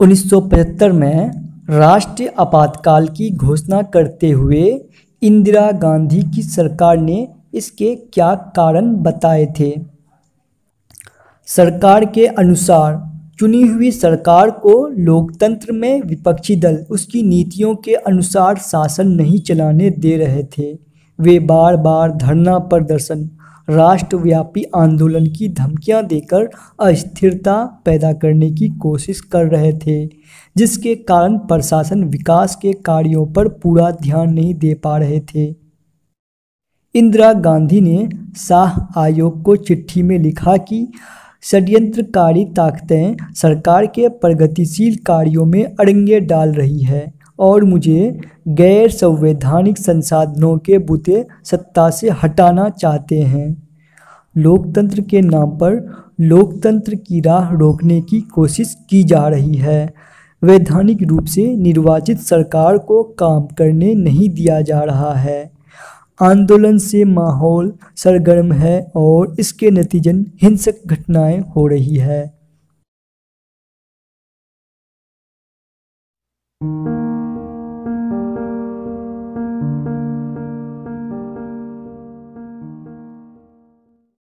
1975 में राष्ट्रीय आपातकाल की घोषणा करते हुए इंदिरा गांधी की सरकार ने इसके क्या कारण बताए थे? सरकार के अनुसार, चुनी हुई सरकार को लोकतंत्र में विपक्षी दल उसकी नीतियों के अनुसार शासन नहीं चलाने दे रहे थे। वे बार बार धरना प्रदर्शन राष्ट्रव्यापी आंदोलन की धमकियाँ देकर अस्थिरता पैदा करने की कोशिश कर रहे थे, जिसके कारण प्रशासन विकास के कार्यों पर पूरा ध्यान नहीं दे पा रहे थे। इंदिरा गांधी ने शाह आयोग को चिट्ठी में लिखा कि षड्यंत्रकारी ताकतें सरकार के प्रगतिशील कार्यों में अड़ंगे डाल रही है और मुझे गैर संवैधानिक संसाधनों के बुते सत्ता से हटाना चाहते हैं। लोकतंत्र के नाम पर लोकतंत्र की राह रोकने की कोशिश की जा रही है। वैधानिक रूप से निर्वाचित सरकार को काम करने नहीं दिया जा रहा है। आंदोलन से माहौल सरगर्म है और इसके नतीजन हिंसक घटनाएँ हो रही है।